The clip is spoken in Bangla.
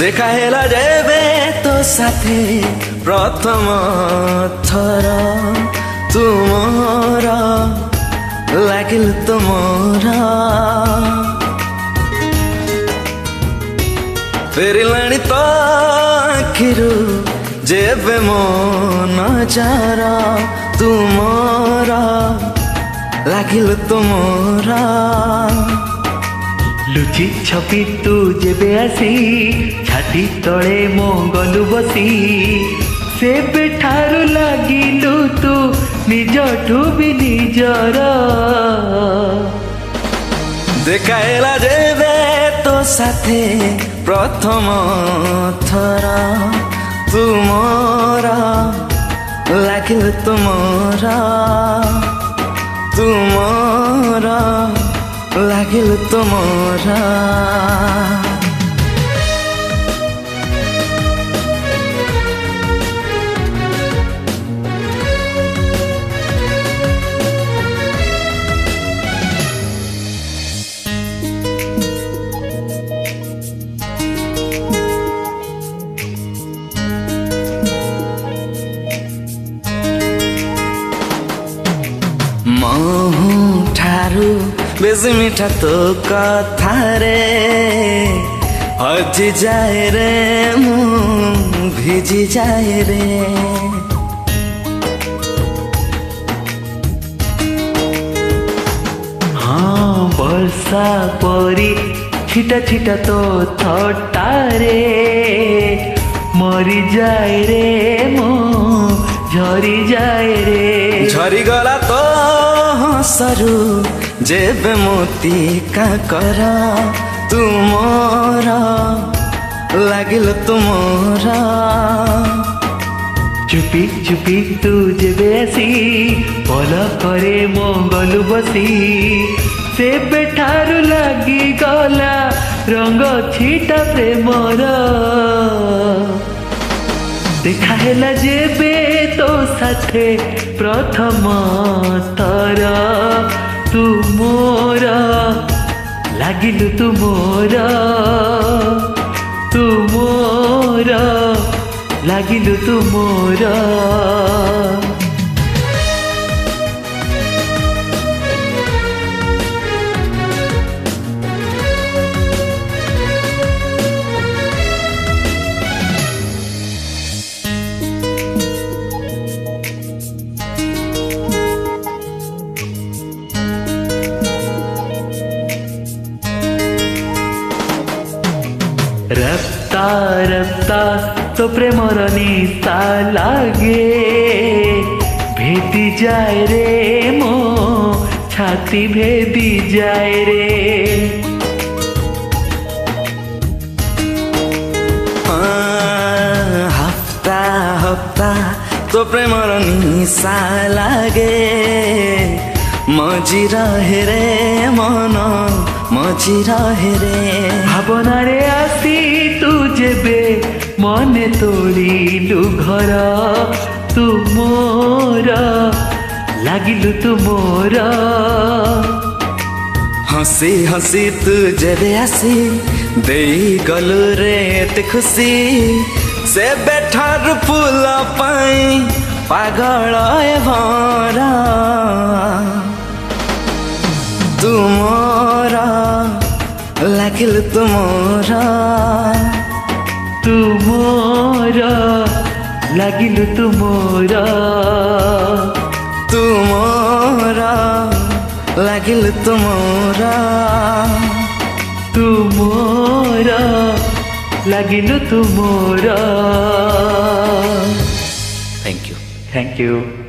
দেখা ହେଲା ଯେବେ ତୋ ସାଥେ ପ୍ରଥମ ଥର ତୁମର ଲାଗିଲୁ ତୁମର ଫେରିଲାଣି ତ ଆଖିରୁ ଯେବେ ମୋ ନଜର ତୁମର ଲାଗିଲୁ ତୁମର ଲୁଚି ଛପି ତୁ ଯେବେ ଆସି ଛାତି ତଳେ ମୋ ଗଲୁ ବସି ସେବେଠାରୁ ଲାଗିଲୁ ତୁ ନିଜଠୁ ବି ନିଜର দেখাইলা যেবে তো সাথে প্রথম থর তুমর লাগিল তুমর তুমর লাগিল তোমরা বেশ মিঠা তো কথারে হজি যায় রে মু ভিজি যায় রে ହଁ ବର୍ଷା ପରି ଛିଟା ଛିଟା ତୋ ଥଟାରେ ମରିଯାଏ ରେ ମୁଁ ଝରିଯାଏ ରେ ଝରିଗଲା ତ ହସରୁ जेब मोती का करा तुमोरा লাগিল তোমরা চুপি চুপি তু যেবে আসি পল করে মো গলু বসি সেবে ঠারু লাগি গলা রঙ ছিটা প্রেমর দেখা হেলা যেবে তো সাথে প্রথম তর तुमोरा लागिलु तुमोरा तुमोरा लागिलु तुमोरा ରପ୍ତା ରପ୍ତା ତୋ ପ୍ରେମର ନିଶା ଲାଗେ ভেদি যায় রে মো ছাতি ভেদি যায় রে হপ্তা হপ্তা তো প্রেমর নিশা লাগে মজি রহে রে মন মজিরা হেরে ভাবনারে আসি তু যেবে মনে তোড়িলু ঘর তু মোর লাগিলু তু মোর হসি হসি তু যেবে আসি দেই গলু রে এতে খুশি সে বেঠার ফুল পাই পাগল ভরা তুমর दिल तुमरा तुमरा लागिल तुमरा तुमरा लागिल तुमरा तुमरा लागिल तुमरा थैंक यू थैंक यू